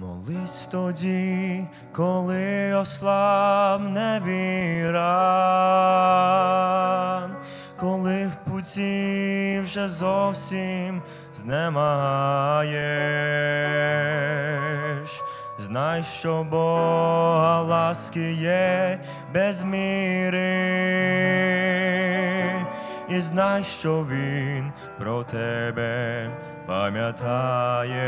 Молись тоді, коли ослабне віра, коли в путі вже зовсім знемагаєш, знай, що Бога ласки є без міри, і знай, що Він про тебе пам'ятає.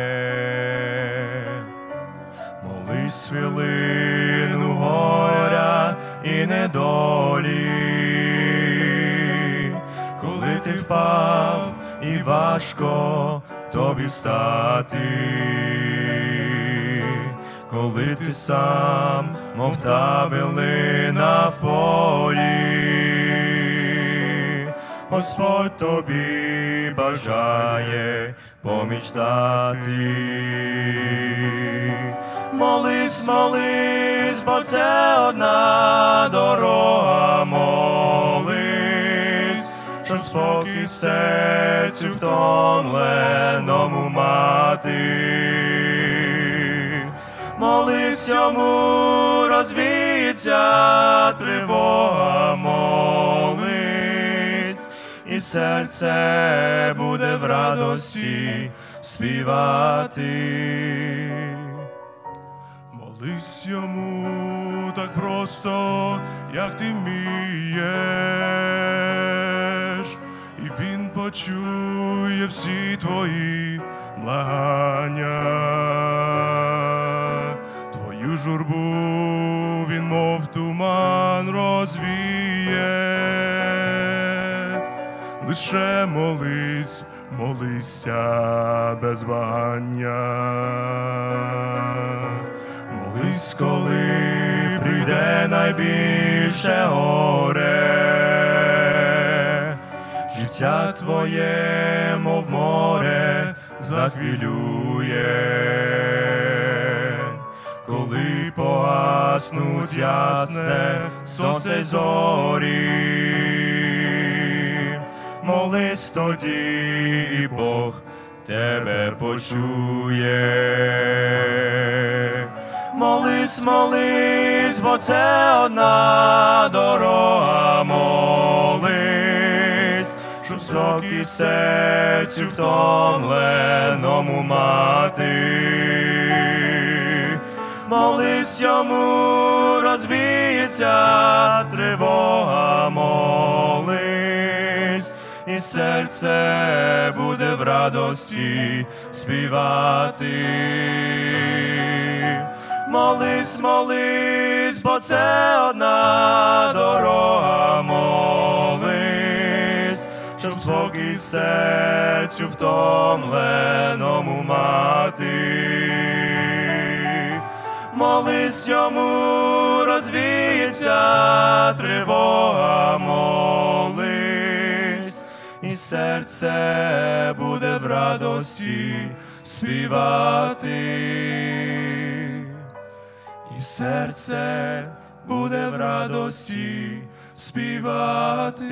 Молись хвилину горя і недолі, коли ти впав і важко тобі встати, коли ти сам, мов та билина в полі, Господь тобі бажає поміч дати. Молись, молись, бо це одна дорога, молись, що спокій серцю втомленому мати. Молись йому, розвіється тривога, молись, і серце буде в радості співати. Молись йому так просто, як ти вмієш, і він почує всі твої благання, твою журбу він, мов туман, розвіє. Лише молись, молися без вагання. Молись, коли прийде найбільше горе, життя твоє, мов море, захвилює, коли погаснуть ясне сонце зорі. Молись тоді, і Бог тебе почує. Молись, молись, бо це одна дорога, молись, щоб спокій серцю втомленому мати. Молись йому, розвіється тривога, молись, і серце буде в радості співати. Молись, молись, бо це одна дорога, молись, щоб спокій серцю втомленому мати. Молись йому, розвіється тривога, молись, і серце буде в радості співати серце буде в радості співати.